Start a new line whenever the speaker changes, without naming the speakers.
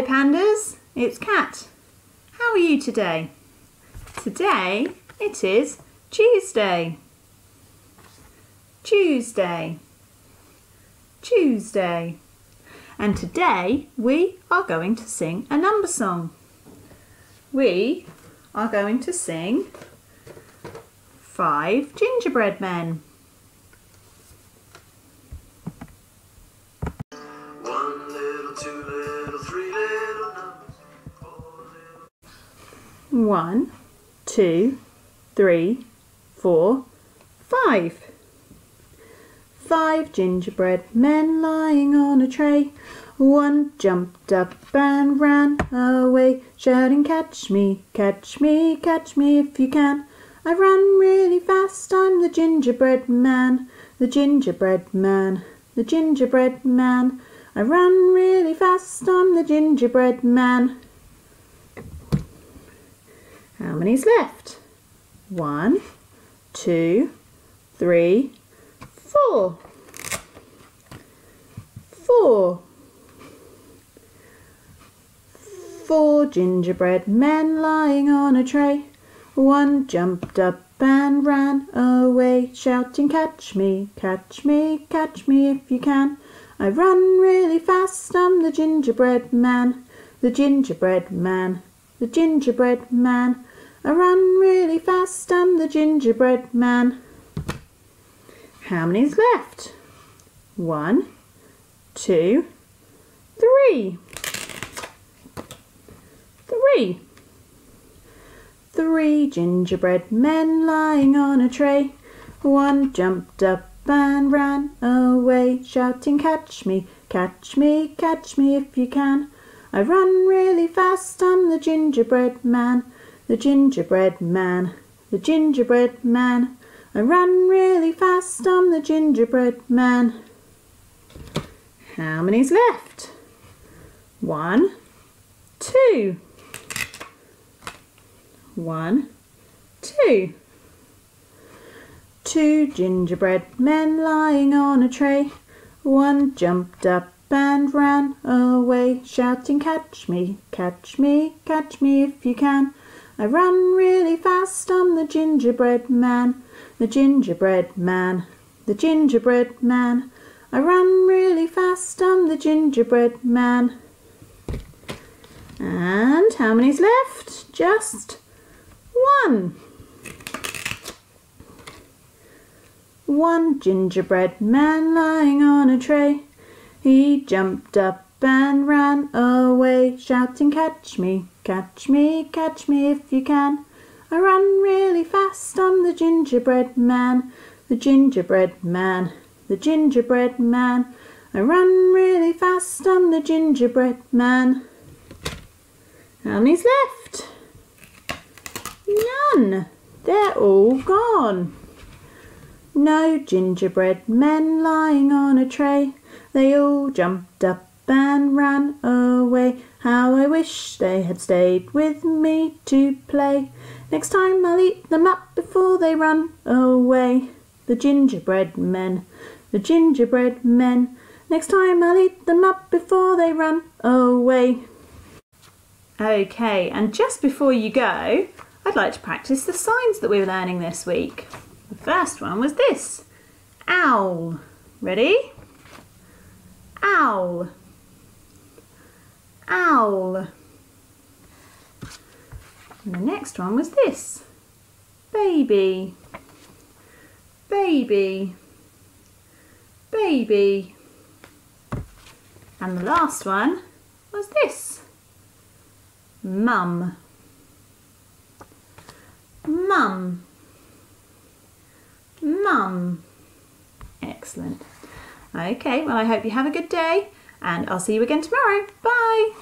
Hello pandas, it's Kat. How are you today? Today it is Tuesday. Tuesday. Tuesday. And today we are going to sing a number song. We are going to sing Five Gingerbread Men.
One little, two little, three
One, two, three, four, five. Five gingerbread men lying on a tray. One jumped up and ran away, shouting, Catch me, catch me, catch me if you can. I run really fast, I'm the gingerbread man, the gingerbread man, the gingerbread man. I run really fast, I'm the gingerbread man. How many's left? One, two, three, four. Four. Four gingerbread men lying on a tray. One jumped up and ran away, shouting, Catch me, catch me, catch me if you can. I run really fast, I'm the gingerbread man, the gingerbread man, the gingerbread man. I run really fast, I'm the gingerbread man. How many's left? One, two, three. Three. Three gingerbread men lying on a tray. One jumped up and ran away, shouting, Catch me, catch me, catch me if you can. I run really fast, I'm the gingerbread man, the gingerbread man, the gingerbread man. I run really fast, I'm the gingerbread man. How many's left? One, two. One, two. Two gingerbread men lying on a tray. One jumped up and ran away, shouting, Catch me, catch me, catch me if you can. I run really fast, I'm the gingerbread man, the gingerbread man, the gingerbread man. I run really fast, I'm the gingerbread man. And how many's left? Just one. One gingerbread man lying on a tray. He jumped up and ran away, shouting, Catch me, catch me, catch me if you can. I run really fast, I'm the gingerbread man, the gingerbread man, the gingerbread man. I run really fast, I'm the gingerbread man. And he's left? None. They're all gone. No gingerbread men lying on a tray. They all jumped up and ran away. How I wish they had stayed with me to play. Next time I'll eat them up before they run away. The gingerbread men, the gingerbread men. Next time I'll eat them up before they run away. Okay, and just before you go, I'd like to practice the signs that we were learning this week. The first one was this owl. Ready? Owl. Owl. And the next one was this baby. Baby. Baby. And the last one was this mum. Mum. Mum. Excellent. Okay, well, I hope you have a good day and I'll see you again tomorrow. Bye.